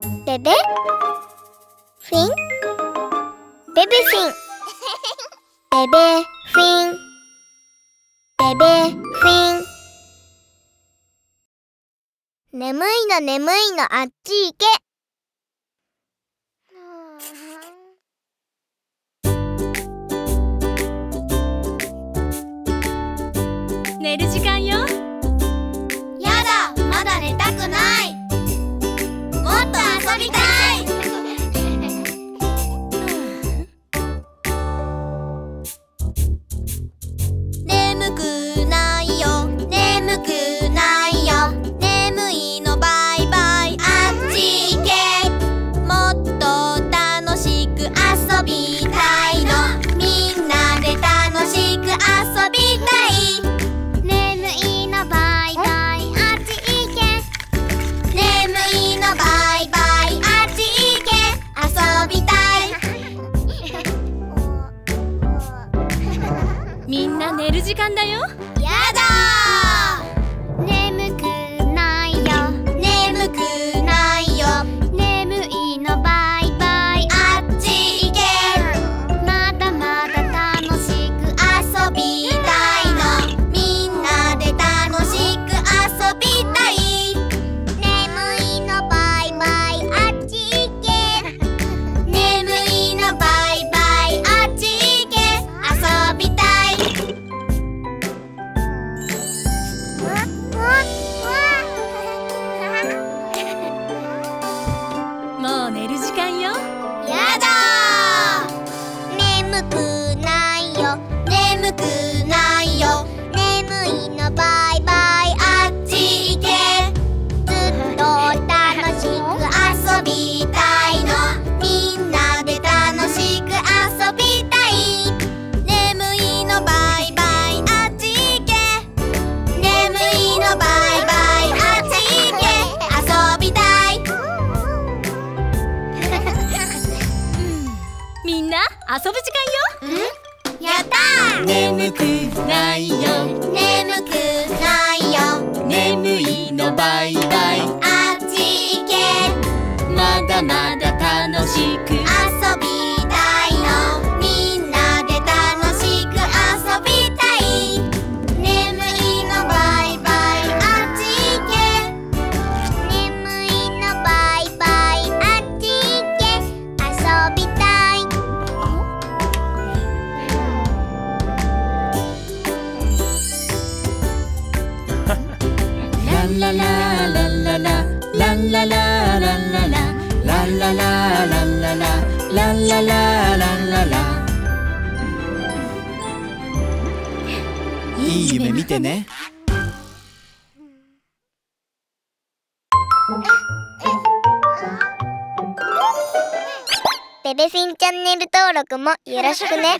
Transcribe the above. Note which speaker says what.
Speaker 1: Bebe Fin Bebe Fin Bebe Fin Bebe Fin 眠いの眠いのあっち行け
Speaker 2: 寝る時間よ
Speaker 1: やだまだ寝たくない
Speaker 2: 寝る時間だよ。
Speaker 1: びたいのみんなで楽しく遊びたい眠いのバイバイあっち行け眠いのバイバイあっち行け遊びたいみんな遊
Speaker 2: ぶ時間よ
Speaker 1: やったー
Speaker 3: 眠くないよ
Speaker 1: 眠くないよ
Speaker 3: 眠いのバイしく
Speaker 1: 遊びたい。のみんなで楽しく遊びたい眠いのバイバイあっち行け。眠いのバイバイあっち行け遊びたい。
Speaker 3: ララララララララララララランララランララランララランララいい夢見てね
Speaker 1: ベベフィンチャンネル登録もよろしくね